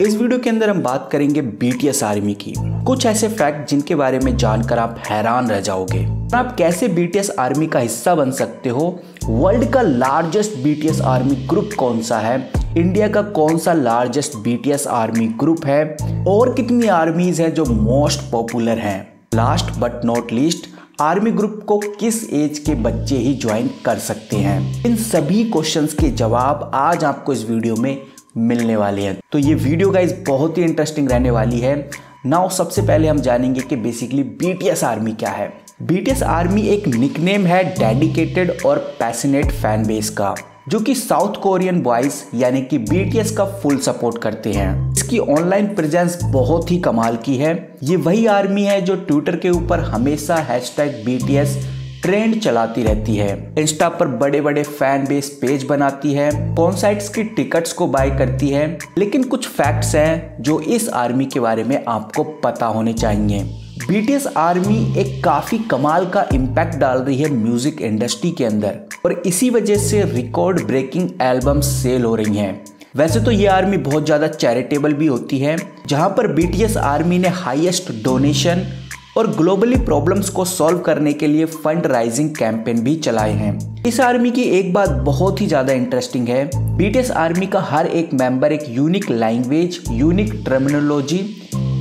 इस वीडियो के अंदर हम बात करेंगे बीटीएस आर्मी की। कुछ ऐसे फैक्ट जिनके बारे में जानकर आप हैरान रह जाओगे। आप कैसे बीटीएस आर्मी का हिस्सा बन सकते हो? वर्ल्ड का लार्जेस्ट बीटीएस आर्मी ग्रुप कौन सा है? इंडिया का कौन सा लार्जेस्ट बीटीएस आर्मी ग्रुप है? और कितनी आर्मीज है जो मोस्ट पॉपुलर हैं? Last but not least army group को किस एज के बच्चे ही ज्वाइन कर सकते हैं? इन सभी क्वेश्चंस के जवाब आज आपको इस वीडियो में मिलने वाले हैं। तो ये वीडियो गाइज़ बहुत ही इंटरेस्टिंग रहने वाली है। नाउ सबसे पहले हम जानेंगे कि बेसिकली बीटीएस आर्मी क्या है। बीटीएस आर्मी एक निकनेम है डेडिकेटेड और पैशनेट फ़ैन बेस का, जो कि साउथ कोरियन बॉयज़ यानी कि बीटीएस का फुल सपोर्ट करते हैं। इसकी ऑनलाइन प्रेजेंस बहुत ही कमाल की है। ये वही आर्मी है जो ट्विटर के ऊपर हमेशा हैशटैग बीटीएस ट्रेंड चलाती रहती है। इंस्टा पर बड़े बड़े फ़ैन बेस पेज बनाती है। कॉन्सर्ट्स की टिकट्स को बाय करती है? लेकिन कुछ फैक्ट्स हैं जो इस आर्मी के बारे में आपको पता होने चाहिए। बीटीएस आर्मी एक काफ़ी कमाल का इम्पैक्ट डाल रही है म्यूज़िक इंडस्ट्री के अंदर। और इसी वजह से रिकॉर्ड ब्रेकिंग एल्बम सेल हो रही हैं। वैसे तो ये आर्मी बहुत ज़्यादा चैरिटेबल भी होती है, जहाँ पर बीटीएस आर्मी ने हाईएस्ट डोनेशन और ग्लोबली प्रॉब्लम्स को सॉल्व करने के लिए फंड राइजिंग कैंपेन भी चलाए हैं। इस आर्मी की एक बात बहुत ही ज़्यादा इंटरेस्टिंग है। बीटीएस आर्मी का हर एक मेंबर एक unique language unique terminology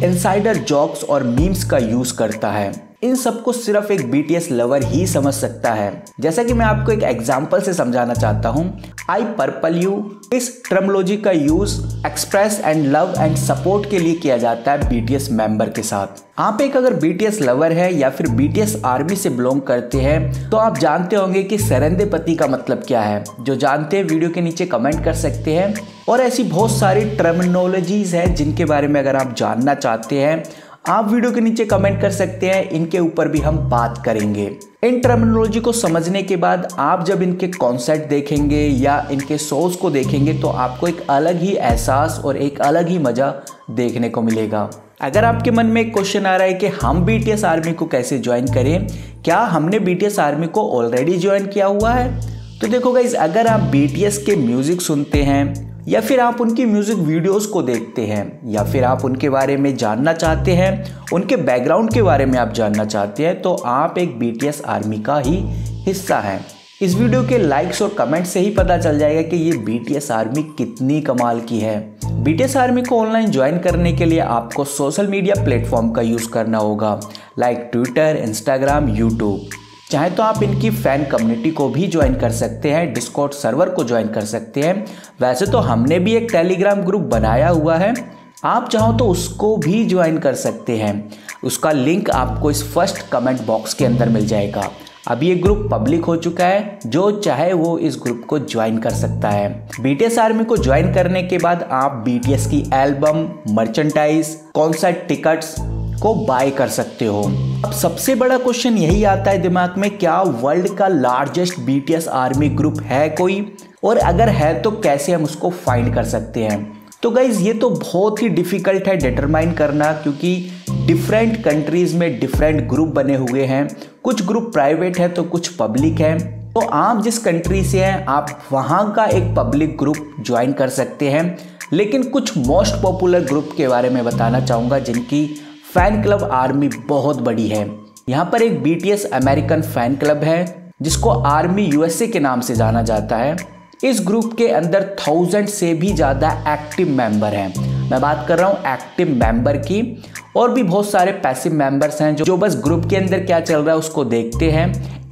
insider jokes और मीम्स का यूज़ करता है। इन सबको सिर्फ़ एक बीटीएस लवर ही समझ सकता है। जैसा कि मैं आपको एक एग्ज़ाम्पल से समझाना चाहता हूँ। आई पर्पल यू इस ट्रमोलॉजी का use express and love and support के लिए किया जाता है बीटीएस मेंबर के साथ। आप एक अगर बीटीएस लवर है या फिर बीटीएस आर्मी से बिलोंग करते हैं तो आप जानते होंगे कि पति का मतलब क्या है। जो जानते हैं, वीडियो के नीचे कमेंट कर सकते हैं। और ऐसी बहुत सारी टर्मिनोलॉजीज हैं जिनके बारे में अगर आप जानना चाहते हैं आप वीडियो के नीचे कमेंट कर सकते हैं, इनके ऊपर भी हम बात करेंगे। इन टर्मिनोलॉजी को समझने के बाद आप जब इनके कॉन्सेप्ट देखेंगे या इनके सोर्स को देखेंगे तो आपको एक अलग ही एहसास और एक अलग ही मज़ा देखने को मिलेगा। अगर आपके मन में एक क्वेश्चन आ रहा है कि हम बीटीएस आर्मी को कैसे ज्वाइन करें, क्या हमने बीटीएस आर्मी को ऑलरेडी ज्वाइन किया हुआ है? तो देखो गाइज़ अगर आप बीटीएस के म्यूज़िक सुनते हैं या फिर आप उनकी म्यूज़िक वीडियोस को देखते हैं, या फिर आप उनके बारे में जानना चाहते हैं, उनके बैकग्राउंड के बारे में आप जानना चाहते हैं तो आप एक बीटीएस आर्मी का ही हिस्सा हैं। इस वीडियो के लाइक्स और कमेंट से ही पता चल जाएगा कि ये बीटीएस आर्मी कितनी कमाल की है। बीटीएस आर्मी को ऑनलाइन ज्वाइन करने के लिए आपको सोशल मीडिया प्लेटफॉर्म का यूज़ करना होगा लाइक ट्विटर इंस्टाग्राम यूट्यूब चाहे तो आप इनकी फ़ैन कम्युनिटी को भी ज्वाइन कर सकते हैं डिस्कॉर्ड सर्वर को ज्वाइन कर सकते हैं। वैसे तो हमने भी एक टेलीग्राम ग्रुप बनाया हुआ है। आप चाहो तो उसको भी ज्वाइन कर सकते हैं। उसका लिंक आपको इस फ़र्स्ट कमेंट बॉक्स के अंदर मिल जाएगा। अब ये ग्रुप पब्लिक हो चुका है। जो चाहे वो इस ग्रुप को ज्वाइन कर सकता है। बीटीएस आर्मी को ज्वाइन करने के बाद आप बीटीएस की एल्बम मर्चेंटाइज कॉन्सर्ट टिकट्स को बाय कर सकते हो। अब सबसे बड़ा क्वेश्चन यही आता है दिमाग में, क्या वर्ल्ड का लार्जेस्ट बीटीएस आर्मी ग्रुप है कोई? और अगर है तो कैसे हम उसको फाइंड कर सकते हैं? तो गाइज़ ये तो बहुत ही डिफ़िकल्ट है डिटरमाइन करना, क्योंकि डिफरेंट कंट्रीज़ में डिफरेंट ग्रुप बने हुए हैं। कुछ ग्रुप प्राइवेट है तो कुछ पब्लिक है। तो आप जिस कंट्री से हैं, आप वहाँ का एक पब्लिक ग्रुप ज्वाइन कर सकते हैं। लेकिन कुछ मोस्ट पॉपुलर ग्रुप के बारे में बताना चाहूँगा, जिनकी फ़ैन क्लब आर्मी बहुत बड़ी है। यहाँ पर एक बीटीएस अमेरिकन फ़ैन क्लब है, जिसको आर्मी यूएसए के नाम से जाना जाता है। इस ग्रुप के अंदर थाउज़ेंड से भी ज़्यादा एक्टिव मेंबर हैं। मैं बात कर रहा हूँ एक्टिव मेंबर की, और भी बहुत सारे पैसिव मेंबर्स हैं, जो जो बस ग्रुप के अंदर क्या चल रहा है उसको देखते हैं।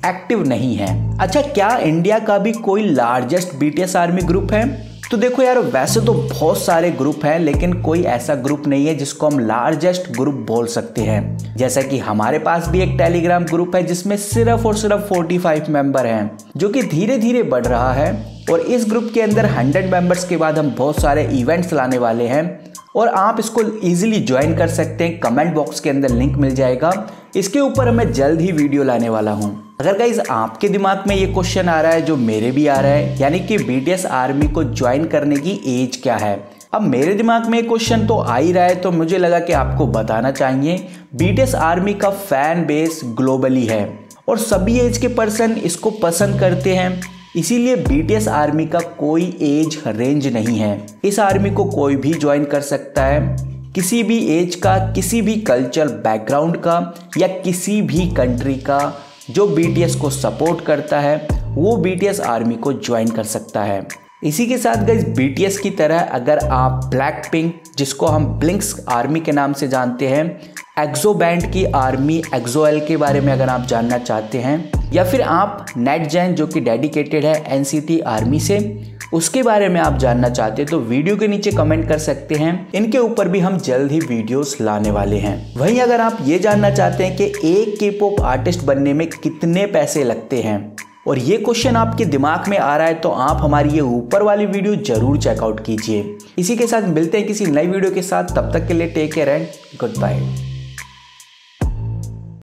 एक्टिव नहीं है। अच्छा क्या इंडिया का भी कोई लार्जेस्ट बीटीएस आर्मी ग्रुप है? तो देखो यार, वैसे तो बहुत सारे ग्रुप हैं, लेकिन कोई ऐसा ग्रुप नहीं है जिसको हम लार्जेस्ट ग्रुप बोल सकते हैं। जैसा कि हमारे पास भी एक टेलीग्राम ग्रुप है, जिसमें सिर्फ़ और सिर्फ़ 45 मेंबर हैं, जो कि धीरे धीरे बढ़ रहा है। और इस ग्रुप के अंदर 100 मेंबर्स के बाद हम बहुत सारे इवेंट्स लाने वाले हैं। और आप इसको इजीली ज्वाइन कर सकते हैं कमेंट बॉक्स के अंदर लिंक मिल जाएगा। इसके ऊपर मैं जल्द ही वीडियो लाने वाला हूँ। अगर गाइज़ आपके दिमाग में ये क्वेश्चन आ रहा है, जो मेरे भी आ रहा है, यानी कि बीटीएस आर्मी को ज्वाइन करने की एज क्या है? अब मेरे दिमाग में क्वेश्चन तो आ ही रहा है तो मुझे लगा कि आपको बताना चाहिए बीटीएस आर्मी का फ़ैन बेस ग्लोबली है, और सभी एज के पर्सन इसको पसंद करते हैं, इसीलिए बीटीएस आर्मी का कोई एज रेंज नहीं है। इस आर्मी को कोई भी ज्वाइन कर सकता है, किसी भी एज का, किसी भी कल्चर बैकग्राउंड का, या किसी भी कंट्री का जो बीटीएस को सपोर्ट करता है, वो बीटीएस आर्मी को ज्वाइन कर सकता है। इसी के साथ गई बीटीएस की तरह अगर आप ब्लैक पिंक जिसको हम ब्लिंक्स आर्मी के नाम से जानते हैं एक्जो बैंड की आर्मी एक्जो एल के बारे में अगर आप जानना चाहते हैं, या फिर आप नेट जैन जो कि डेडिकेटेड है एनसीटी आर्मी से उसके बारे में आप जानना चाहते हैं तो वीडियो के नीचे कमेंट कर सकते हैं। इनके ऊपर भी हम जल्द ही वीडियोस लाने वाले हैं। वहीं अगर आप ये जानना चाहते हैं कि एक के पॉप आर्टिस्ट बनने में कितने पैसे लगते हैं, और ये क्वेश्चन आपके दिमाग में आ रहा है तो आप हमारी ये ऊपर वाली वीडियो ज़रूर चेकआउट कीजिए। इसी के साथ मिलते हैं किसी नई वीडियो के साथ। तब तक के लिए take care and good bye